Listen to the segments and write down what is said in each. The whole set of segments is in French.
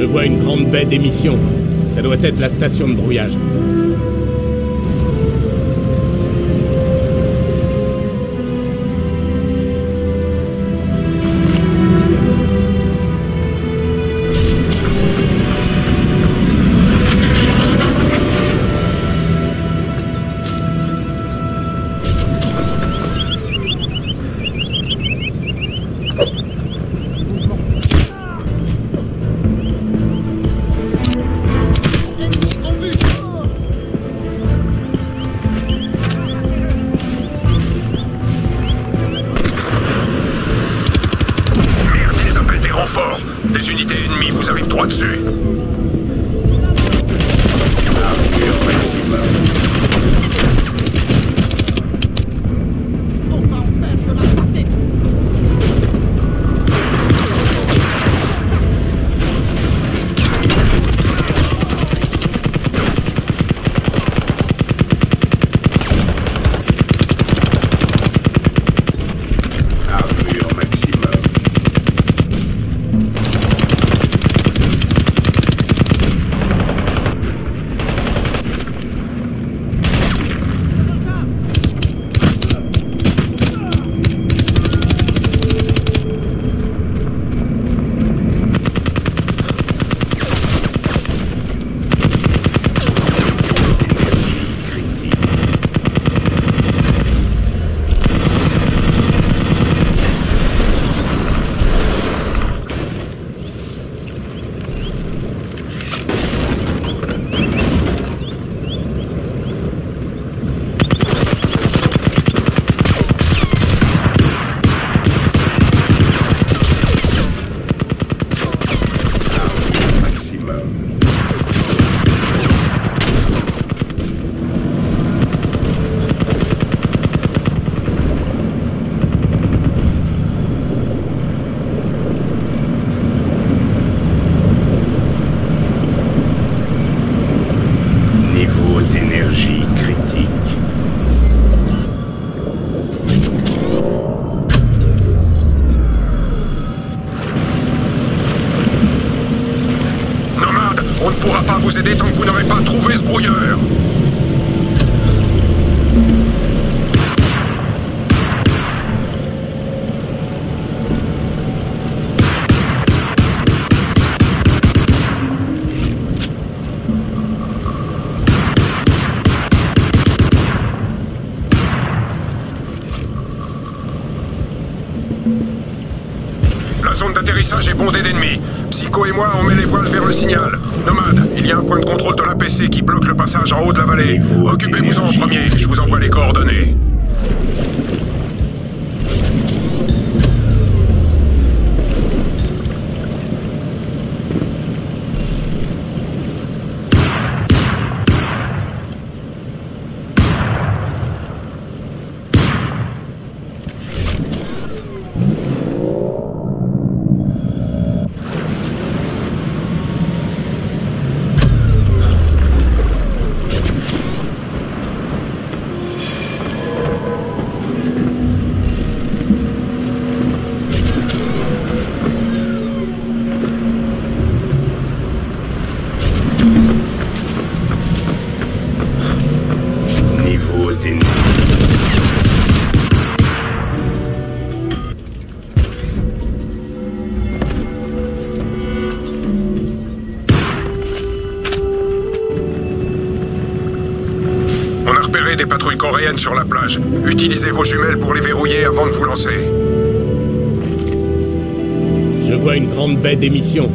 Je vois une grande baie d'émission. Ça doit être la station de brouillage. Le signal. Nomade, il y a un point de contrôle de l'APC qui bloque le passage en haut de la vallée. Occupez-vous-en en premier, je vous envoie les coordonnées. Sur la plage. Utilisez vos jumelles pour les verrouiller avant de vous lancer. Je vois une grande baie d'émission.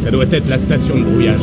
Ça doit être la station de brouillage.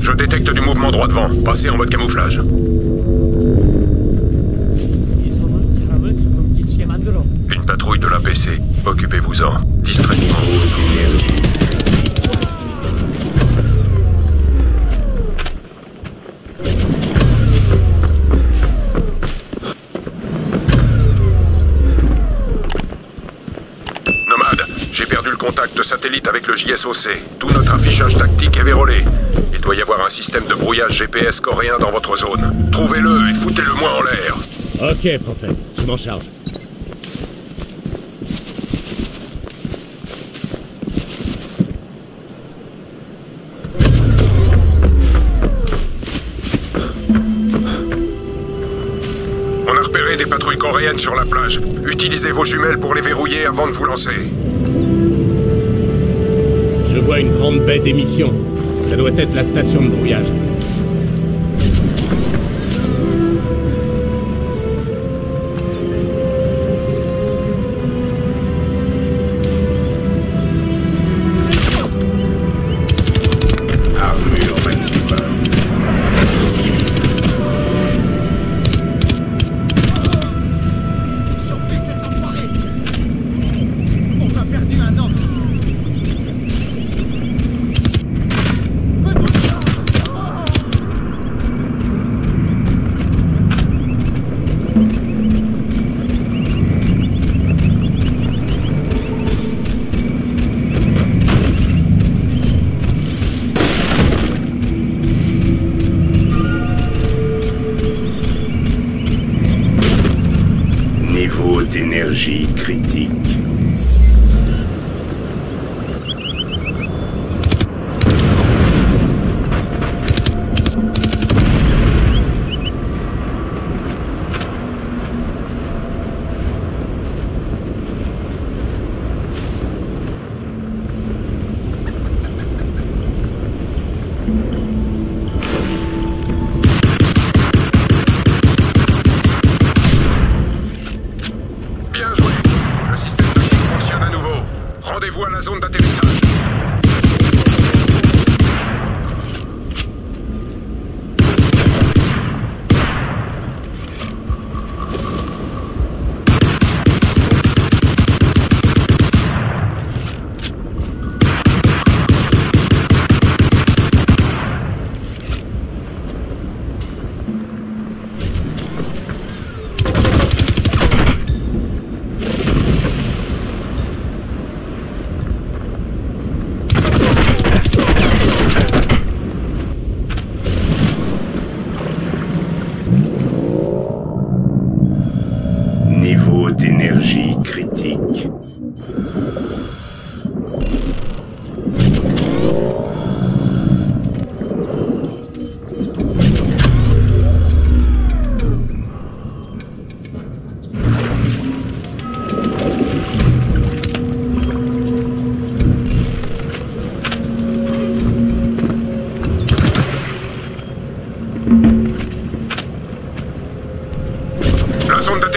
Je détecte du mouvement droit devant. Passez en mode camouflage. Satellite avec le JSOC. Tout notre affichage tactique est vérolé. Il doit y avoir un système de brouillage GPS coréen dans votre zone. Trouvez-le et foutez-le moi en l'air. Ok, prophète, je m'en charge. On a repéré des patrouilles coréennes sur la plage. Utilisez vos jumelles pour les verrouiller avant de vous lancer. Une grande baie d'émission. Ça doit être la station de brouillage.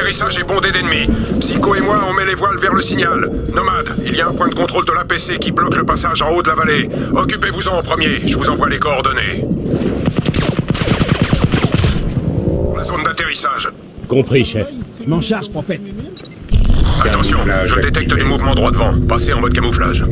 D'atterrissage est bondée d'ennemis. Psycho et moi, on met les voiles vers le signal. Nomade, il y a un point de contrôle de l'APC qui bloque le passage en haut de la vallée. Occupez-vous-en en premier, je vous envoie les coordonnées. La zone d'atterrissage. Compris, chef. Je m'en charge, prophète. Attention, je détecte du mouvement droit devant. Passez en mode camouflage.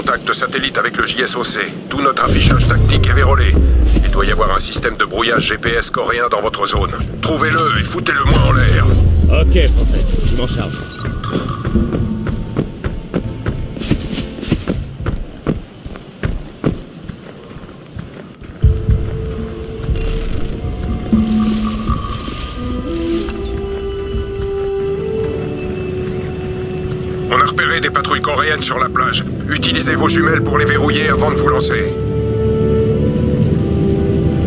Contact satellite avec le JSOC. Tout notre affichage tactique est vérolé. Il doit y avoir un système de brouillage GPS coréen dans votre zone. Trouvez-le et foutez-le moins en l'air. Ok, prophète. Je m'en charge. On a repéré des patrouilles coréennes sur la plage. Utilisez vos jumelles pour les verrouiller avant de vous lancer.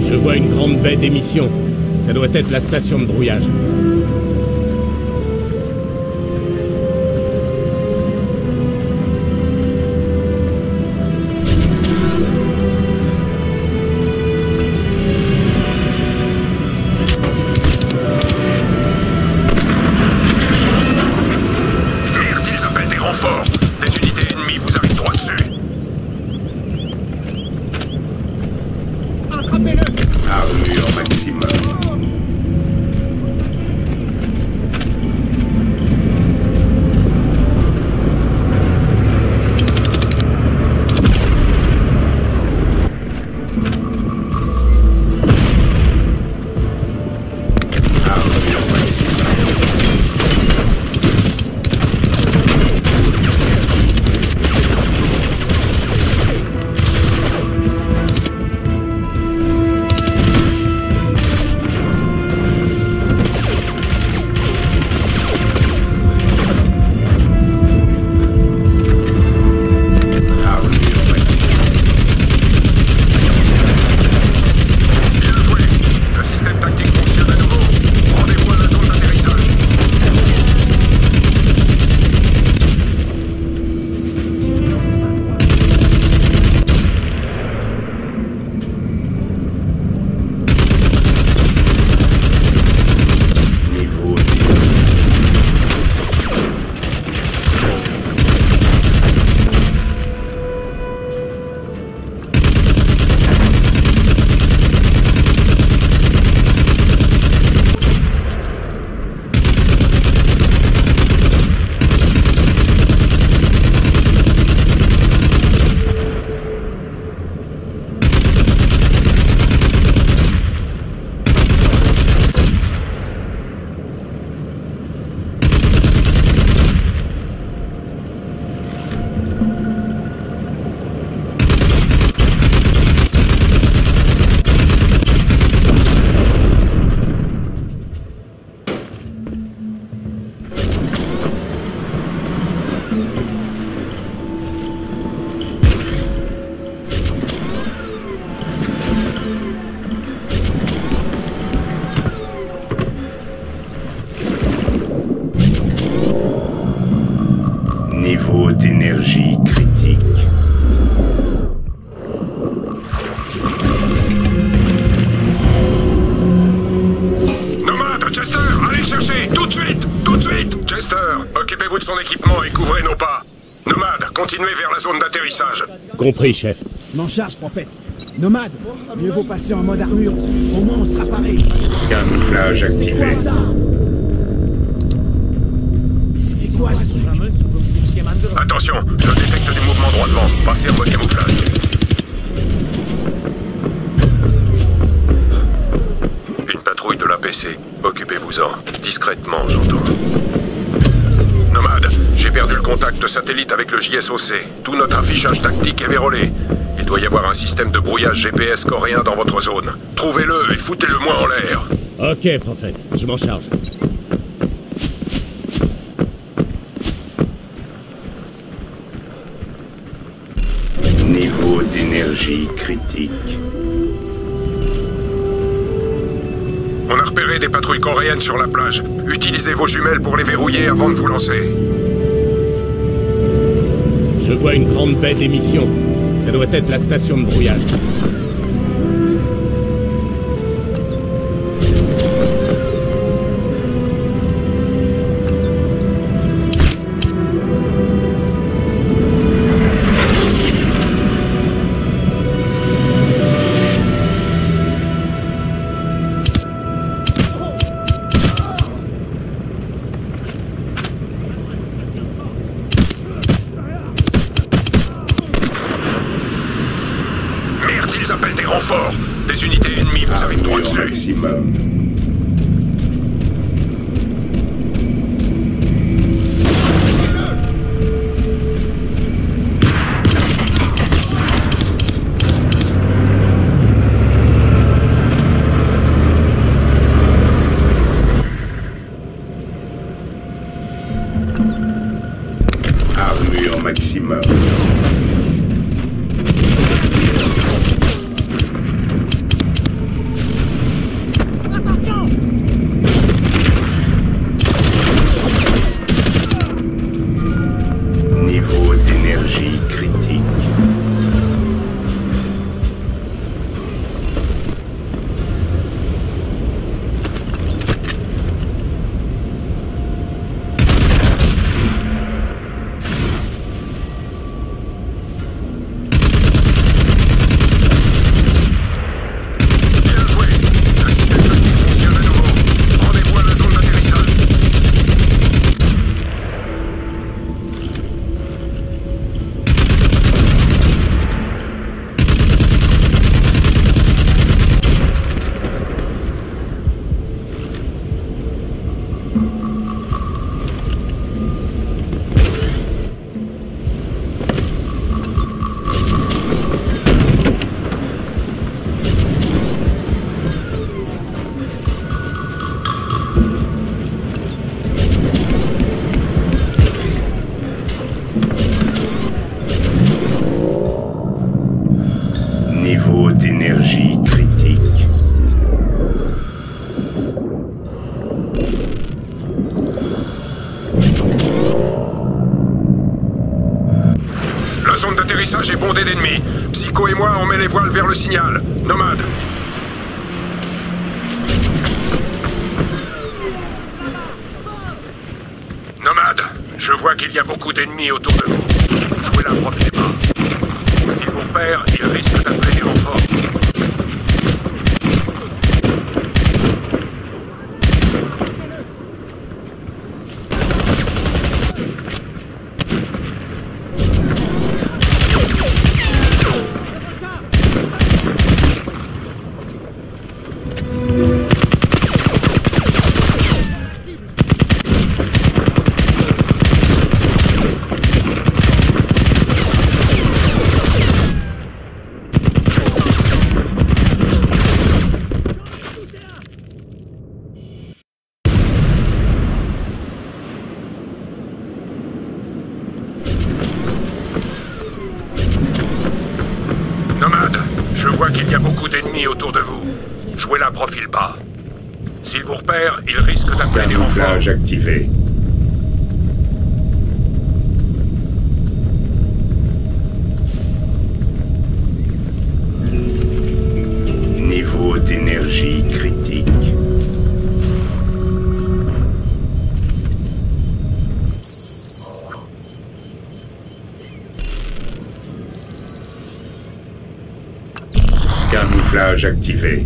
Je vois une grande baie d'émission. Ça doit être la station de brouillage. Compris, chef. M'en charge, prophète. Nomade, mieux vaut passer en mode armure. Au moins, on sera paré. Camouflage activé. Attention, je détecte des mouvements droit devant. Passez en mode camouflage. Une patrouille de l'APC. Occupez-vous-en. Discrètement, j'entends. Perdu le contact satellite avec le JSOC. Tout notre affichage tactique est vérolé. Il doit y avoir un système de brouillage GPS coréen dans votre zone. Trouvez-le et foutez-le moins en l'air. Ok, prophète. Je m'en charge. Niveau d'énergie critique. On a repéré des patrouilles coréennes sur la plage. Utilisez vos jumelles pour les verrouiller avant de vous lancer. Je vois une grande baie d'émission. Ça doit être la station de brouillage. D'atterrissage est bondée d'ennemis. Psycho et moi, on met les voiles vers le signal. Nomade. Nomade, je vois qu'il y a beaucoup d'ennemis autour de vous. Jouez la profil bas. S'il vous repère, il risque d'appeler des renforts. Nomade, je vois qu'il y a beaucoup d'ennemis autour de vous. Jouez la profil bas. S'il vous repère, il risque d'appeler des renforts. Activé. Niveau d'énergie Camouflage activé.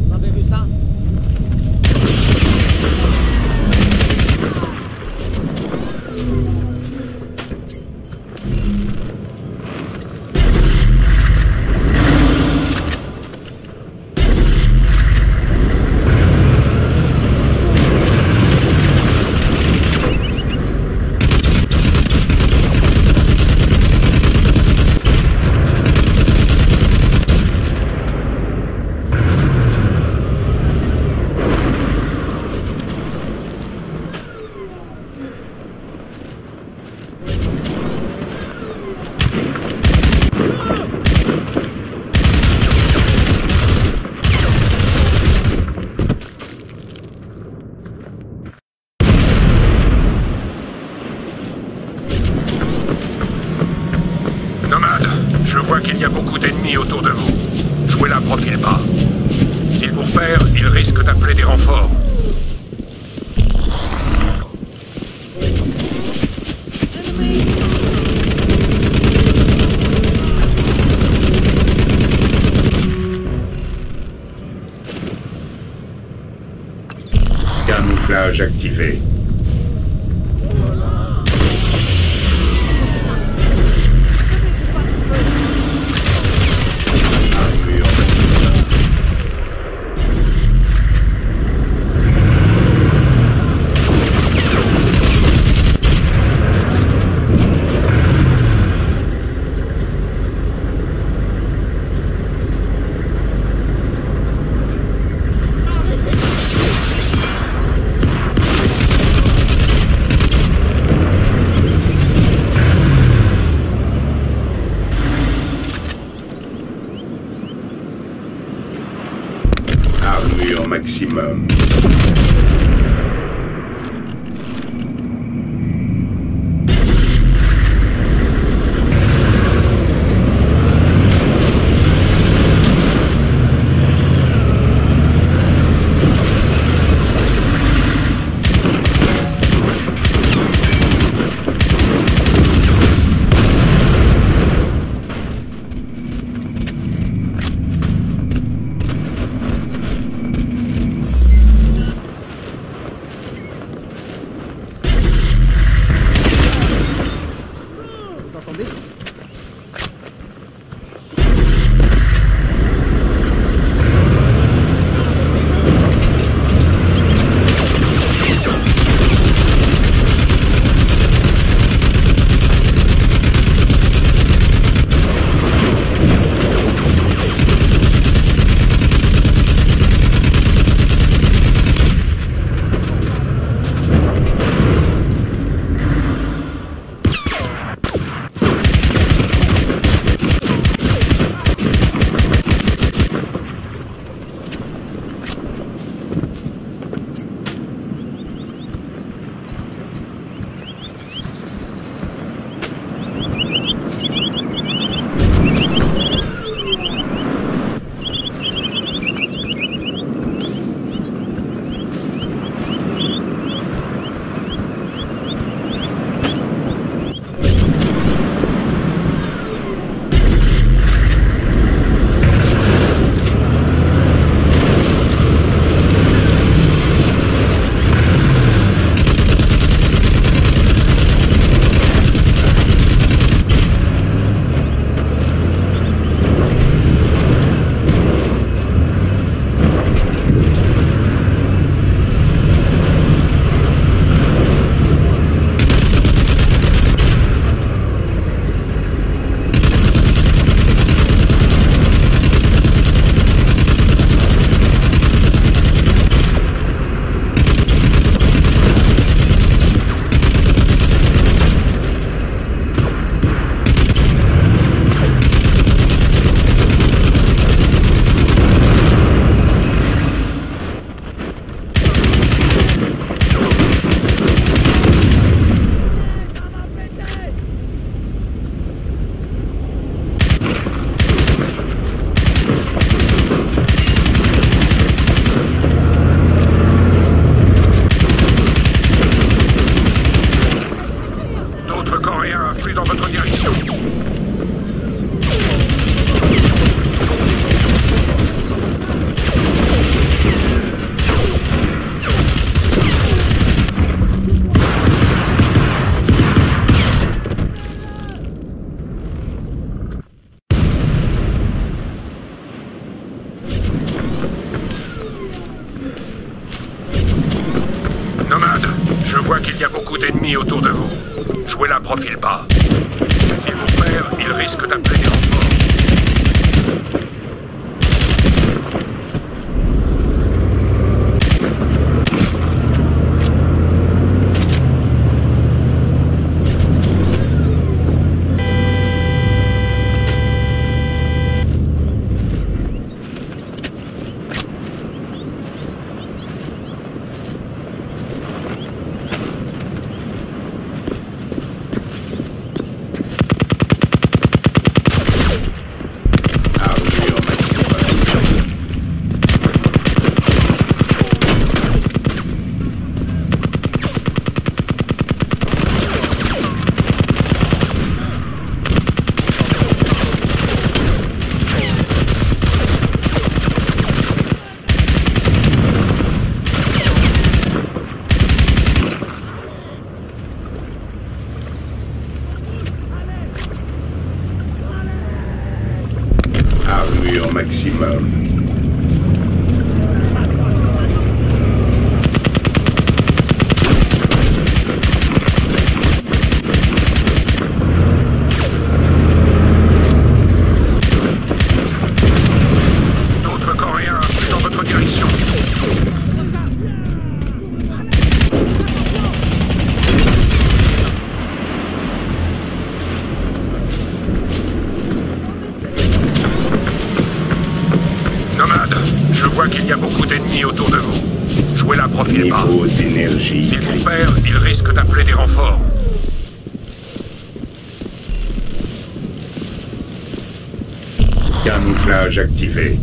Camouflage activé.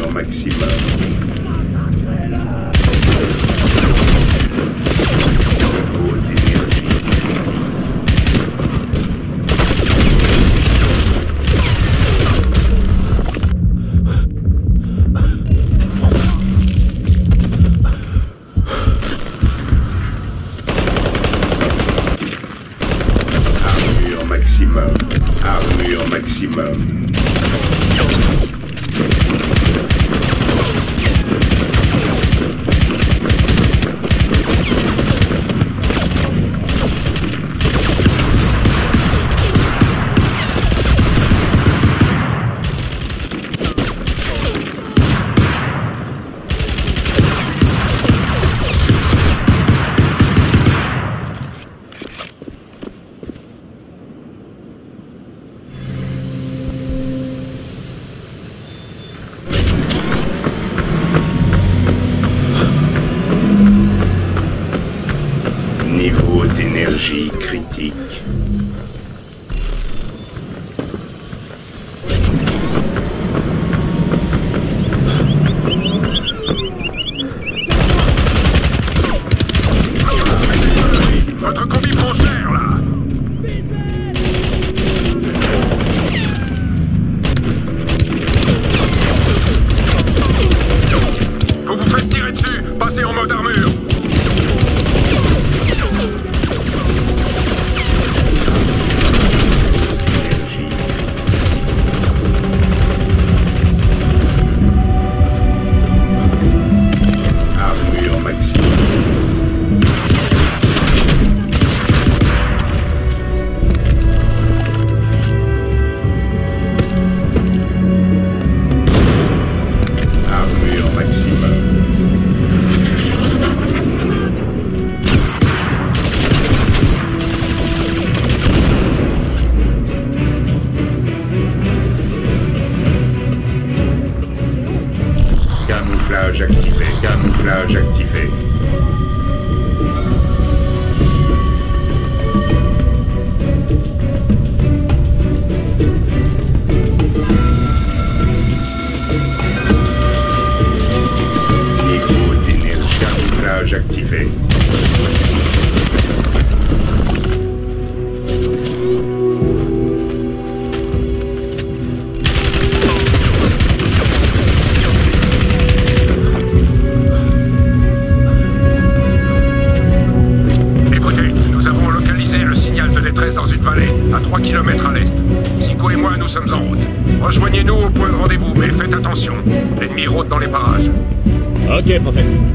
Armure Niveau d'énergie critique. camouflage activé, camouflage activé. Niveau d'énergie, camouflage activé. izquierdo, centro.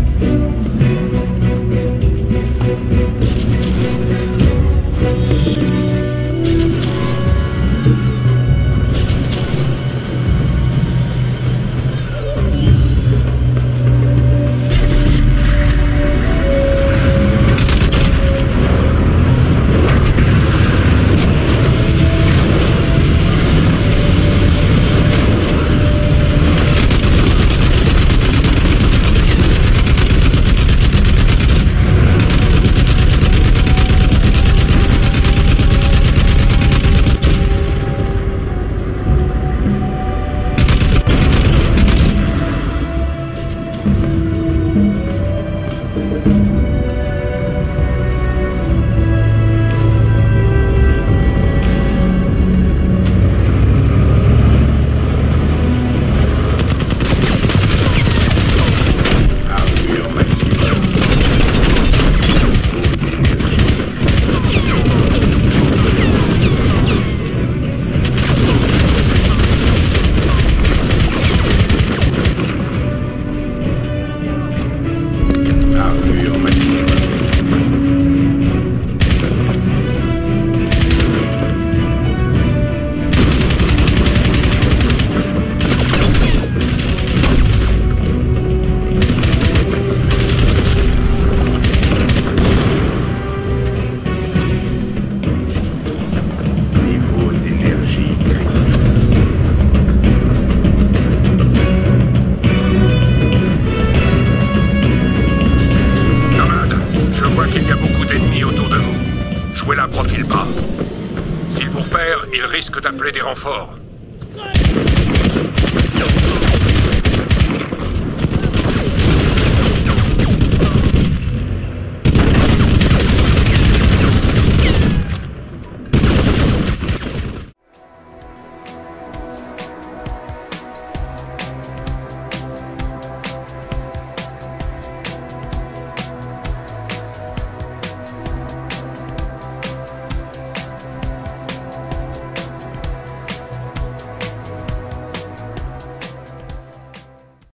appeler des renforts.